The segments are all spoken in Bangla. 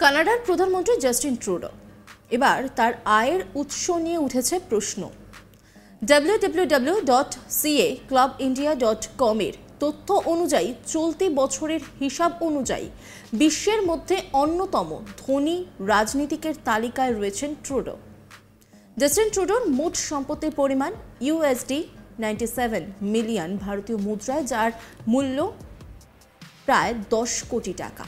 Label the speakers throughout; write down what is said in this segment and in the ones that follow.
Speaker 1: কানাডার প্রধানমন্ত্রী জাস্টিন ট্রুডো। এবার তার আয়ের উৎস নিয়ে উঠেছে প্রশ্ন। W W W dot CA club India dot কমের তথ্য অনুযায়ী চলতি বছরের হিসাব অনুযায়ী বিশ্বের মধ্যে অন্যতম ধনী রাজনীতিকের তালিকায় রয়েছেন ট্রুডো। জাস্টিন ট্রুডোর মোট সম্পত্তির পরিমাণ ইউএসডি নাইনটি সেভেন মিলিয়ন ভারতীয় মুদ্রায়, যার মূল্য প্রায় দশ কোটি টাকা।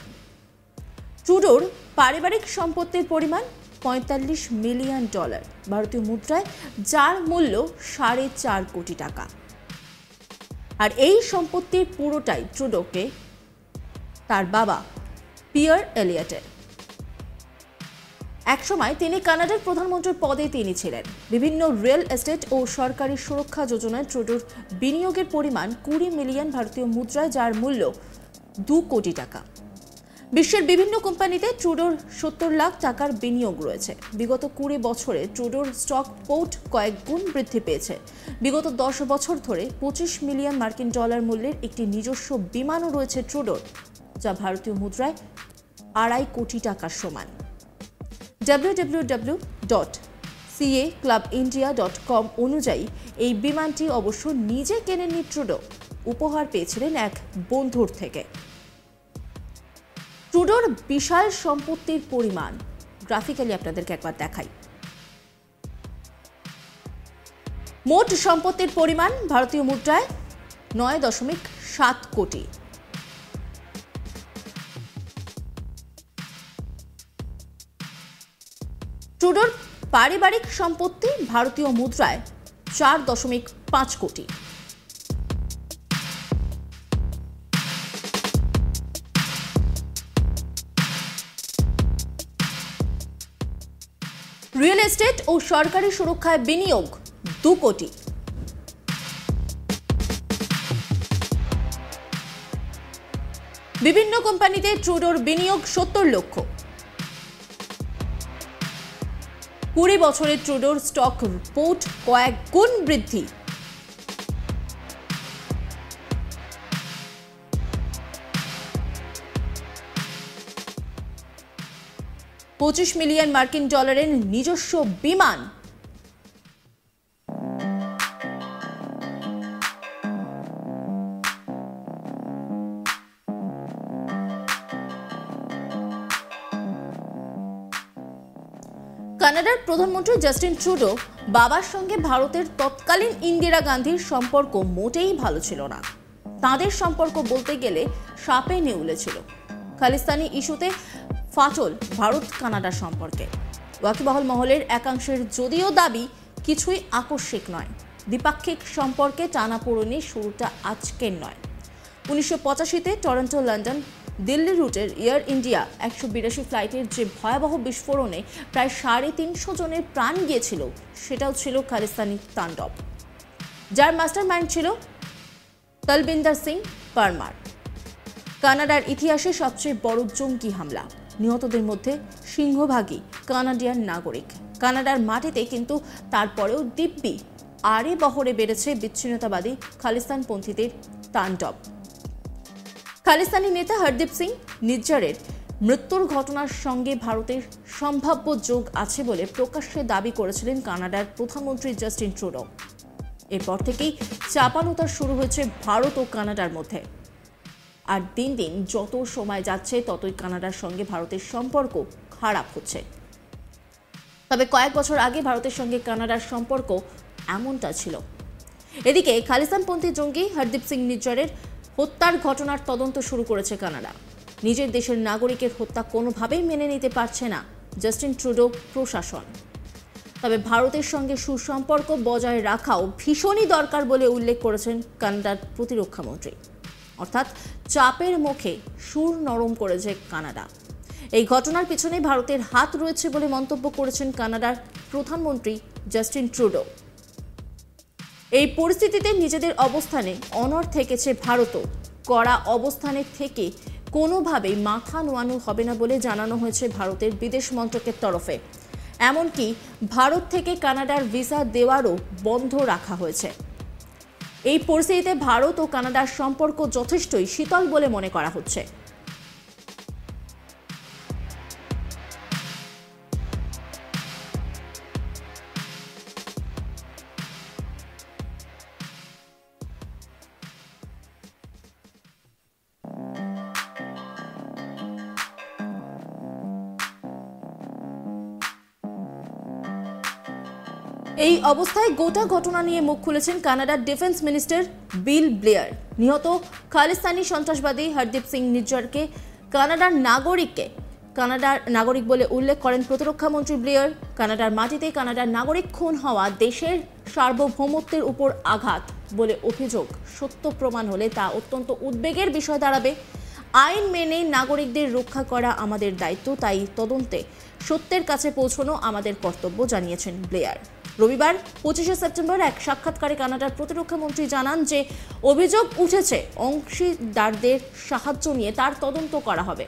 Speaker 1: ট্রুডোর পারিবারিক সম্পত্তির পরিমাণ পঁয়তাল্লিশ মিলিয়ন ডলার। ভারতীয় মুদ্রায় যার মূল্য সাড়ে চার কোটি টাকা। আর এই সম্পত্তির পুরোটাই ট্রুডোকে তার বাবা পিয়ার এলিয়টের। একসময় তিনি কানাডার প্রধানমন্ত্রীর পদে তিনি ছিলেন। বিভিন্ন রিয়েল এস্টেট ও সরকারি সুরক্ষা যোজনায় ট্রুডোর বিনিয়োগের পরিমাণ কুড়ি মিলিয়ন ভারতীয় মুদ্রায় যার মূল্য দু কোটি টাকা। বিশ্বের বিভিন্ন কোম্পানিতে ট্রুডোর সত্তর লাখ টাকার বিনিয়োগ রয়েছে। বিগত কুড়ি বছরে ট্রুডোর স্টক পোর্ট কয়েক গুণ বৃদ্ধি পেয়েছে। বিগত দশ বছর ধরে পঁচিশ মিলিয়ন মার্কিন ডলার মূল্যের একটি নিজস্ব বিমানও রয়েছে ট্রুডোর, যা ভারতীয় মুদ্রায় আড়াই কোটি টাকার সমান। W W W dot CA club India dot com অনুযায়ী এই বিমানটি অবশ্য নিজে কেনেননি ট্রুডো, উপহার পেয়েছিলেন এক বন্ধুর থেকে। ট্রুডোর বিশাল সম্পত্তির পরিমাণ। গ্রাফিক্যালি আপনাদেরকে একবার দেখাই। মোট সম্পত্তির পরিমাণ ভারতীয় মুদ্রায় নয় দশমিক সাত কোটি। ট্রুডোর পারিবারিক সম্পত্তি ভারতীয় মুদ্রায় চার দশমিক পাঁচ কোটি। রিয়েল এস্টেট ও সরকারি সুরক্ষায় বিনিয়োগ দু কোটি। বিভিন্ন কোম্পানিতে ট্রুডোর বিনিয়োগ সত্তর লক্ষ। কুড়ি বছরের ট্রুডোর স্টক পোর্ট কয়েক গুণ বৃদ্ধি। পঁচিশ মিলিয়ন মার্কিন ডলারের নিজস্ব বিমান। কানাডার প্রধানমন্ত্রী জাস্টিন ট্রুডো বাবার সঙ্গে ভারতের তৎকালীন ইন্দিরা গান্ধীর সম্পর্ক মোটেই ভালো ছিল না। তাদের সম্পর্ক বলতে গেলে সাপে নেউলে ছিল। খালিস্তানি ইস্যুতে ফাটল ভারত কানাডা সম্পর্কে। ওয়াকিবহল মহলের একাংশের যদিও দাবি, কিছুই আকস্মিক নয়। দ্বিপাক্ষিক সম্পর্কে টানাপোড়েনের শুরুটা আজকের নয়। উনিশশো পঁচাশিতে টরন্টো, লন্ডন, দিল্লি রুটের এয়ার ইন্ডিয়া একশো বিরাশি ফ্লাইটের যে ভয়াবহ বিস্ফোরণে প্রায় সাড়ে তিনশো জনের প্রাণ গিয়েছিল, সেটাও ছিল খালিস্তানি তাণ্ডব। যার মাস্টার মাইন্ড ছিল তলবিন্দর সিং পারমার। কানাডার ইতিহাসে সবচেয়ে বড় জঙ্গি হামলা। নিহতদের মধ্যে সিংহভাগই কানাডিয়ান নাগরিক। কানাডার মাটিতে কিন্তু তারপরেও দিব্যি আরে বহরে বেড়েছে বিচ্ছিন্নতাবাদী খালিস্তানপন্থীদের তাণ্ডব। খালিস্তানি নেতা হরদীপ সিং নিজ্জারের মৃত্যুর ঘটনার সঙ্গে ভারতের সম্ভাব্য যোগ আছে বলে প্রকাশ্যে দাবি করেছিলেন কানাডার প্রধানমন্ত্রী জাস্টিন ট্রুডো। এরপর থেকেই চাপানোতার শুরু হয়েছে ভারত ও কানাডার মধ্যে। আর দিন দিন যত সময় যাচ্ছে, ততই কানাডার সঙ্গে ভারতের সম্পর্ক খারাপ হচ্ছে। তবে কয়েক বছর আগে ভারতের সঙ্গে কানাডার সম্পর্ক এমনটা ছিল। এদিকে খালিস্তানপন্থী জঙ্গি হরদীপ সিং নিজ্জরের হত্যার ঘটনার তদন্ত শুরু করেছে কানাডা। নিজের দেশের নাগরিকের হত্যা কোনোভাবেই মেনে নিতে পারছে না জাস্টিন ট্রুডো প্রশাসন। তবে ভারতের সঙ্গে সুসম্পর্ক বজায় রাখাও ভীষণই দরকার বলে উল্লেখ করেছেন কানাডার প্রতিরক্ষামন্ত্রী অর্থাৎ চাপের মুখে সুর নরম করেছে কানাডা। এই ঘটনার পিছনে ভারতের হাত রয়েছে বলে মন্তব্য করেছেন কানাডার প্রধানমন্ত্রী জাস্টিন ট্রুডো। এই পরিস্থিতিতে নিজেদের অবস্থানে অনর থেকেছে ভারতও। কড়া অবস্থানে থেকে কোনোভাবেই মাথা নোয়ানো হবে না বলে জানানো হয়েছে ভারতের বিদেশ মন্ত্রকের তরফে। এমনকি ভারত থেকে কানাডার ভিসা দেওয়ারও বন্ধ রাখা হয়েছে। এই পরিস্থিতিতে ভারত ও কানাডার সম্পর্ক যথেষ্টই শীতল বলে মনে করা হচ্ছে। এই অবস্থায় গোটা ঘটনা নিয়ে মুখ খুলেছেন কানাডার ডিফেন্স মিনিস্টার বিল ব্লেয়ার। নিহত খালিস্তানি সন্ত্রাসবাদী হরদীপ সিং নির্জরকে কানাডার নাগরিককে, কানাডার নাগরিক বলে উল্লেখ করেন প্রতিরক্ষা মন্ত্রী ব্লেয়ার, কানাডার মাটিতে কানাডার নাগরিক খুন হওয়া দেশের সার্বভৌমত্বের উপর আঘাত বলে অভিযোগ। সত্য প্রমাণ হলে তা অত্যন্ত উদ্বেগের বিষয় দাঁড়াবে। আইন মেনে নাগরিকদের রক্ষা করা আমাদের দায়িত্ব, তাই তদন্তে সত্যের কাছে পৌঁছানো আমাদের কর্তব্য, জানিয়েছেন ব্লেয়ার। রবিবার পঁচিশে সেপ্টেম্বর এক সাক্ষাৎকারে কানাডার প্রতিরক্ষা মন্ত্রী জানান যে অভিযোগ উঠেছে, অংশীদারদের সাহায্য নিয়ে তার তদন্ত করা হবে।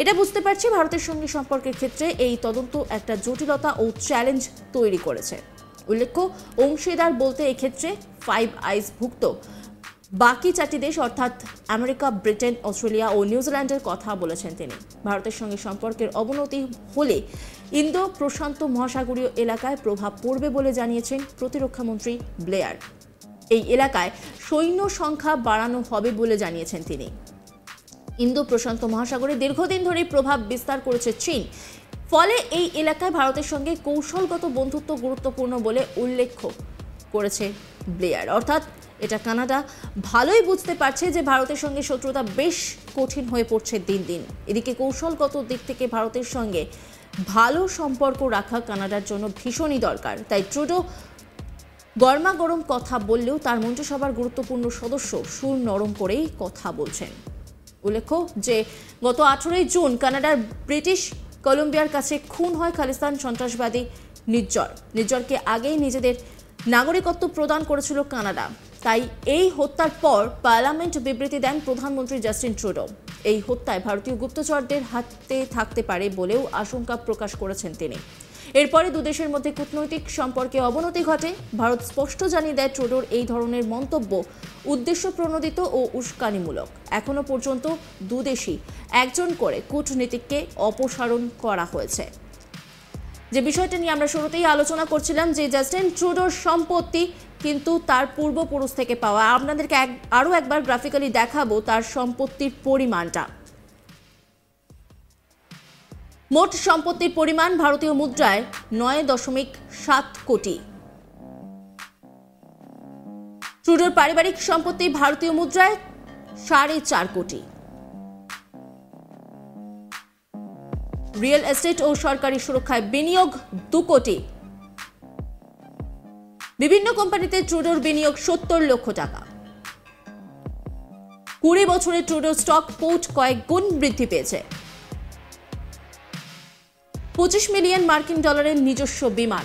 Speaker 1: এটা বুঝতে পারছি ভারতের সঙ্গে সম্পর্কের ক্ষেত্রে এই তদন্ত একটা জটিলতা ও চ্যালেঞ্জ তৈরি করেছে। উল্লেখ্য, অংশীদার বলতে এক্ষেত্রে ফাইভ আইস ভুক্ত। বাকি চারটি দেশ, অর্থাৎ আমেরিকা, ব্রিটেন, অস্ট্রেলিয়া ও নিউজিল্যান্ডের কথা বলেছেন তিনি। ভারতের সঙ্গে সম্পর্কের অবনতি হলে ইন্দো প্রশান্ত মহাসাগরীয় এলাকায় প্রভাব পড়বে বলে জানিয়েছেন প্রতিরক্ষামন্ত্রী ব্লেয়ার। এই এলাকায় সৈন্য সংখ্যা বাড়ানো হবে বলে জানিয়েছেন তিনি। ইন্দো প্রশান্ত মহাসাগরে দীর্ঘদিন ধরে প্রভাব বিস্তার করেছে চীন। ফলে এই এলাকায় ভারতের সঙ্গে কৌশলগত বন্ধুত্ব গুরুত্বপূর্ণ বলে উল্লেখ করেছে ব্লেয়ার। অর্থাৎ এটা কানাডা ভালোই বুঝতে পারছে যে ভারতের সঙ্গে শত্রুতা বেশ কঠিন হয়ে পড়ছে দিন দিন। এদিকে কৌশলগত দিক থেকে ভারতের সঙ্গে ভালো সম্পর্ক রাখা কানাডার জন্য ভীষণই দরকার। তাই ট্রুডো গরমা গরম কথা বললেও তার মন্ত্রিসভার গুরুত্বপূর্ণ সদস্য সুর নরম করেই কথা বলছেন। উল্লেখ্য যে গত আঠেরোই জুন কানাডার ব্রিটিশ কলম্বিয়ার কাছে খুন হয় খালিস্তান সন্ত্রাসবাদী নির্জর নির্জরকে আগেই নিজেদের নাগরিকত্ব প্রদান করেছিল কানাডা। তাই এই হত্যার পর পার্লামেন্ট বিবৃতি দেন প্রধানমন্ত্রী জাস্টিন ট্রুডো। এই হত্যায় ভারতীয় গুপ্তচরদের হাতে থাকতে পারে বলেও আশঙ্কা প্রকাশ করেছেন তিনি। এরপরে দুদেশের মধ্যে কূটনৈতিক সম্পর্কে অবনতি ঘটে। ভারত স্পষ্ট জানিয়ে দেয় ট্রুডোর এই ধরনের মন্তব্য উদ্দেশ্য প্রণোদিত ও উস্কানিমূলক। এখনও পর্যন্ত দুদেশই একজন করে কূটনীতিককে অপসারণ করা হয়েছে। যে বিষয়টা নিয়ে আমরা শুরুতেই আলোচনা করছিলাম যে জাস্টিন ট্রুডোর সম্পত্তি কিন্তু তার পূর্বপুরুষ থেকে পাওয়া। আপনাদেরকে এক, আরও একবার গ্রাফিক্যালি দেখাবো তার সম্পত্তির পরিমাণটা। মোট সম্পত্তির পরিমাণ ভারতীয় মুদ্রায় নয় দশমিক সাত কোটি। ট্রুডোর পারিবারিক সম্পত্তি ভারতীয় মুদ্রায় সাড়ে চার কোটি। রিয়েল এস্টেট ও সরকারি সুরক্ষায় বিনিয়োগ দু কোটি। বিভিন্ন কোম্পানিতে ট্রুডোর বিনিয়োগ সত্তর লক্ষ টাকা। কুড়ি বছরে ট্রুডোর স্টক পোর্ট কয়েক গুণ বৃদ্ধি পেয়েছে। পঁচিশ মিলিয়ন মার্কিন ডলারের নিজস্ব বিমান।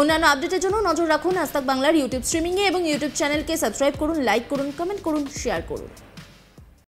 Speaker 1: অন্যান্য আপডেটের জন্য নজর রাখুন আস্তাক বাংলার ইউটিউব স্ট্রিমিংয়ে এবং ইউটিউব চ্যানেলকে সাবস্ক্রাইব করুন, লাইক করুন কমেন্ট করুন শেয়ার করুন।